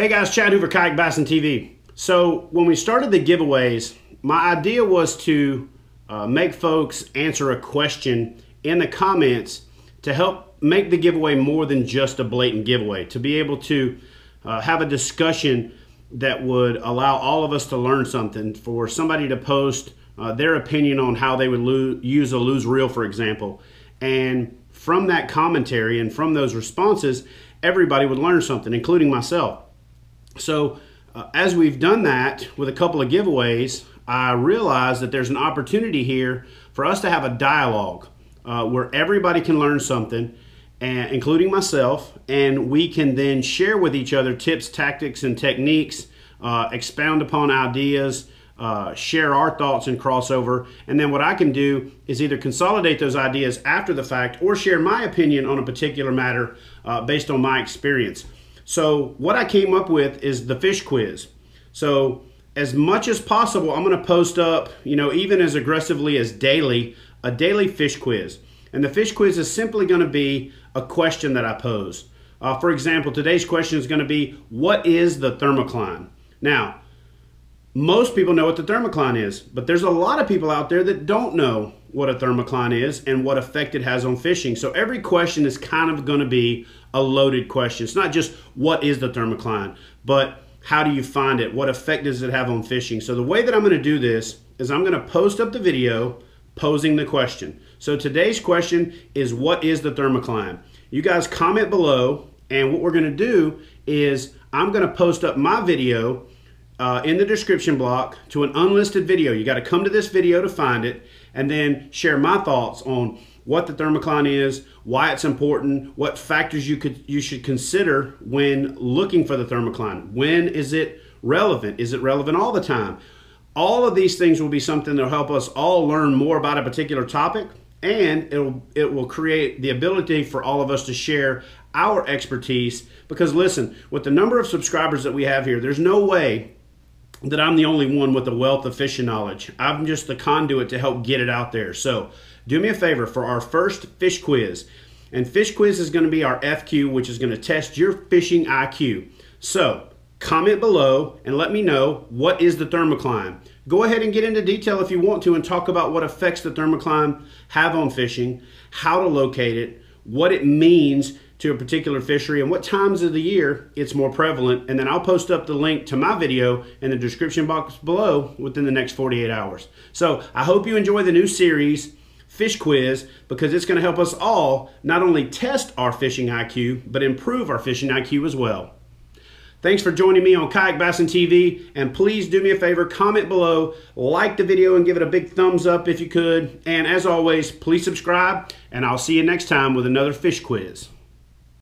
Hey guys, Chad Hoover, Kayak Bassin TV. So when we started the giveaways, my idea was to uh, make folks answer a question in the comments to help make the giveaway more than just a blatant giveaway, to be able to uh, have a discussion that would allow all of us to learn something, for somebody to post uh, their opinion on how they would use a Lew's reel, for example. And from that commentary and from those responses, everybody would learn something, including myself. So, uh, as we've done that with a couple of giveaways, I realized that there's an opportunity here for us to have a dialogue uh, where everybody can learn something, and, including myself, and we can then share with each other tips, tactics, and techniques, uh, expound upon ideas. Uh, share our thoughts and crossover. And then what I can do is either consolidate those ideas after the fact or share my opinion on a particular matter uh, based on my experience. So what I came up with is the fish quiz. So as much as possible, I'm going to post up, you know, even as aggressively as daily, a daily fish quiz. And the fish quiz is simply going to be a question that I pose. Uh, for example, today's question is going to be, what is the thermocline? Now, most people know what the thermocline is, but there's a lot of people out there that don't know what a thermocline is and what effect it has on fishing. So every question is kind of going to be a loaded question. It's not just what is the thermocline, but how do you find it? What effect does it have on fishing? So the way that I'm going to do this is I'm going to post up the video posing the question. So today's question is what is the thermocline? You guys comment below and what we're going to do is I'm going to post up my video uh, in the description block to an unlisted video. You got to come to this video to find it and then share my thoughts on what the thermocline is, why it's important, what factors you could you should consider when looking for the thermocline. When is it relevant? Is it relevant all the time? All of these things will be something that'll help us all learn more about a particular topic and it'll it will create the ability for all of us to share our expertise because listen, with the number of subscribers that we have here, there's no way that I'm the only one with a wealth of fishing knowledge. I'm just the conduit to help get it out there. So do me a favor for our first fish quiz. And fish quiz is going to be our FQ, which is going to test your fishing IQ. So comment below and let me know what is the thermocline. Go ahead and get into detail if you want to and talk about what effects the thermocline have on fishing, how to locate it, what it means to a particular fishery and what times of the year it's more prevalent. And then I'll post up the link to my video in the description box below within the next 48 hours. So I hope you enjoy the new series, Fish Quiz, because it's going to help us all not only test our fishing IQ, but improve our fishing IQ as well. Thanks for joining me on Kayak Bassin TV, and please do me a favor, comment below, like the video, and give it a big thumbs up if you could. And as always, please subscribe, and I'll see you next time with another fish quiz.